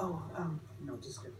Oh, um, no, just kidding.